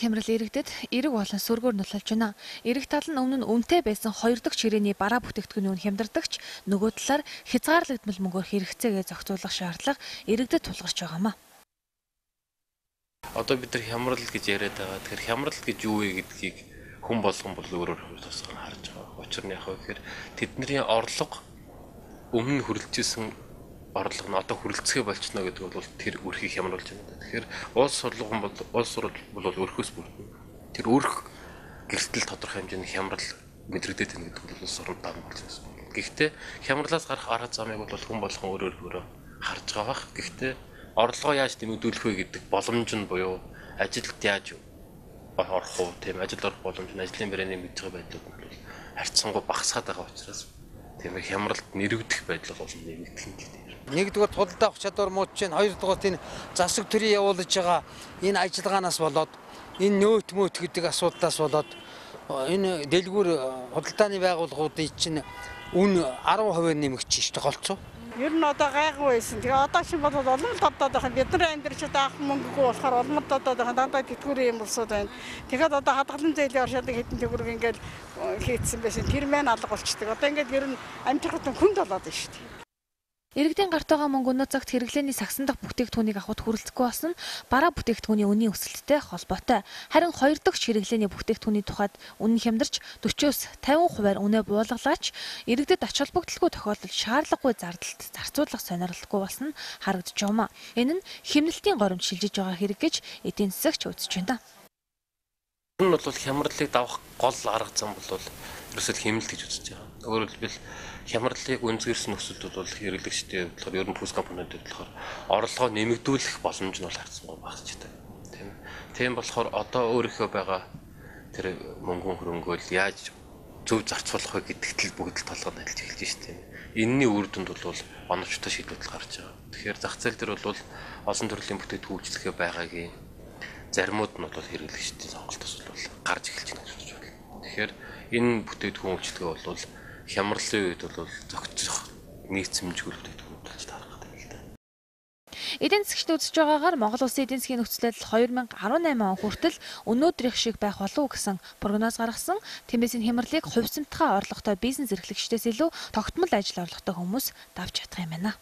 хямрал иргэдэд эрэг болон сөргөөр нөлөөлж байна. Эрэг тал нь өмнө нь үнэтэй байсан хоёр дахь ширээний бараа бүтээгдэхүүний үн хямдардагч нөгөө талаар хязгаарлагдмал мөнгөөр хэрэгцээгээ зохицуулах шаардлага иргэдэд тулгарч байгаамаа. Одоо бид нар хямрал гэж яриад байгаа. Тэгэхээр хямрал гэж юу вэ гэдгийг хүн болгон бол өөрөөр тусгал харж байгаа. Учир нь яг гэхээр тэдний орлого өмнө нь хүрэлцсэн орлого нь одоо хүрэлцгээ болчихно гэдэг бол тэр өрхийг хямруулж байна. Тэгэхээр улс сурлага бол улс сурвал бол өрхөөс бүрдэн. Тэр өрх гэртэл тодорхой хэмжээний хямрал мэдрэгдээд байна гэдэг бол улс орнд дан болж байна. Гэхдээ хямралаас гарах арга замыг бол хүн болгон өөрөөр өөрөөр харж байгаа бах. Гэхдээ орлогоо яаж нэмэгдүүлэх вэ гэдэг боломж нь буюу ажилд яаж орох уу тийм ажилд орох боломж нь ажлын байрны мэддэг байдлууд нь харьцангуй багасгаад байгаа учраас тийм хямралд нэрвдэх байдал бол нэмэгдэх гэдэг нэгдүгээр тулд авах чадвар мууч чинь хоёрдугаар энэ засаг төрийн явуулж байгаа энэ ажиллагаанаас болоод энэ нөөт мөөт гэдэг асуудлаас болоод энэ дэлгүүр худалдааны байгууллагуудын чинь үн 10% нэмэгдэж штэ голцоо. Ер нь одоо гайгүй байсан. Тэгээ одоо чинь бол олон тавтаад байгаа. Бид нар амьдарч авах мөнгөгүй болохоор олон тавтаад байгаа. Дандаа тэтгэврийн юм болсод байна. Тэгэхээр одоо хадгалан зээлийн оршуулгын хэдэн төгрөг ингээл хийцсэн байсан. Тэр мэн алга болчдөг. Одоо ингээд ер нь амжирхад хүнд болоод байна шүү дээ. Иргэдийн гарт байгаа мөнгө өнөө цагт хэрэглээний сагсан дахь бүтээгдэхүүнийг авахд хүрэлцэхгүй болсон бараа бүтээгдэхүүний үнийн өсөлттэй холбоотой. Харин хоёр дахь хэрэглээний бүтээгдэхүүний тухайд үнэн хямдарч 40-оос 50% үнэ буулгалаач иргэдэд ач холбогдолгүй тохиолдолд шаардлагагүй зардалд зарцуулах сонирхолтой болсон харагдж байна. Энэ нь хэмнэлтийн горимд шилжиж байгаа хэрэг гэж эдийн засагч үзэж байна. Энэ бол хямралыг давах гол арга зам бол ерөөсөө хэмнэлт гэж үзэж байгаа. Өөрөөр хэлбэл хямралыг үнзгэрсэн нөхцөлд бол хэрэглэгчтэй болохоор ер нь пүүс компаниуд болохоор орлогоо нэмэгдүүлэх боломж нь бол харцсангүй багасчдаг. Тийм. Тийм болохоор одоо өөрийнхөө байгаа тэр мөнгөн хөрөнгөөл яаж зөв зарцуулах вэ гэдэгт л бүгд л толгойд ажиллаж эхэлж штеп. Энийний үр дүнд бол оновчтой шийдвэр гарч байгаа. Тэгэхээр зах зээл дээр бол олон төрлийн бүтээгдэхүүн үйлчлэгээ байгаагийн заримуд нь бол хэрэглэгчдийн сонголтоос бол гарч эхэлж байна гэж байна. Тэгэхээр энэ бүтээгдэхүүн үйлчлэгээ бол хямралын үед бол зөгцөх нийцэмжгүй бүтээгдэхүүн болж таарах гэдэг л да. Эдийн засгчд үзэж байгаагаар Монгол Улсын эдийн засгийн нөхцөл байдал 2018 он хүртэл өнөөдрийнх шиг байх болов уу гэсэн прогноз гаргасан. Тиймээс энэ хямралыг хувьсамтгай орлоготой бизнес эрхлэгчдээс илүү тогтмол ажил орлоготой хүмүүс давж чадах юм байна.